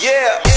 Yeah.